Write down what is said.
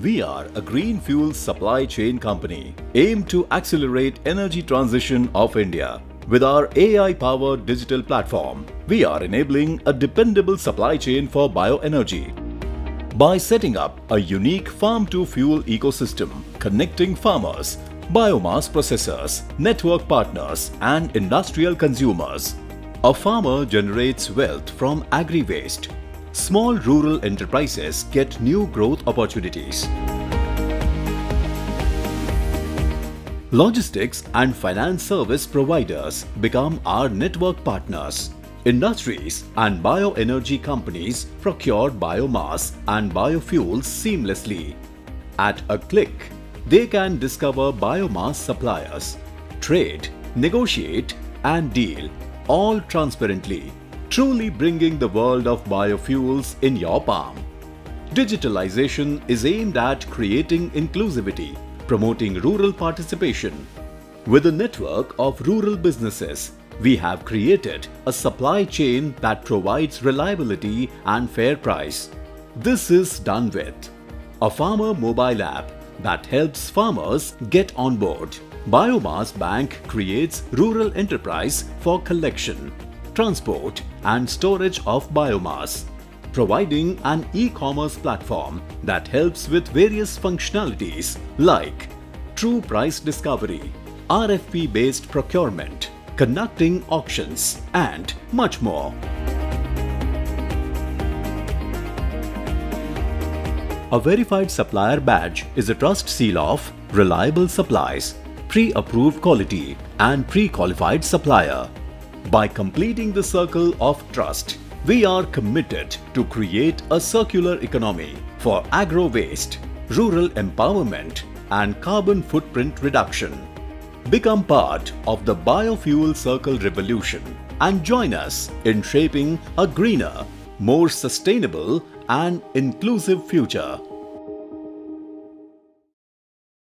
We are a green fuel supply chain company aimed to accelerate energy transition of India. With our AI-powered digital platform, we are enabling a dependable supply chain for bioenergy. By setting up a unique farm-to-fuel ecosystem connecting farmers, biomass processors, network partners and industrial consumers, a farmer generates wealth from agri-waste small rural enterprises get new growth opportunities. Logistics and finance service providers become our network partners. Industries and bioenergy companies procure biomass and biofuels seamlessly. At a click, they can discover biomass suppliers, trade, negotiate and deal all transparently truly bringing the world of biofuels in your palm. Digitalization is aimed at creating inclusivity, promoting rural participation. With a network of rural businesses, we have created a supply chain that provides reliability and fair price. This is done with a farmer mobile app that helps farmers get on board. Biomass Bank creates rural enterprise for collection, transport and storage of biomass, providing an e-commerce platform that helps with various functionalities like true price discovery, RFP-based procurement, conducting auctions and much more. A verified supplier badge is a trust seal of reliable supplies, pre-approved quality and pre-qualified supplier. By completing the circle of trust, we are committed to create a circular economy for agro waste, rural empowerment and carbon footprint reduction. Become part of the biofuel circle revolution and join us in shaping a greener, more sustainable and inclusive future.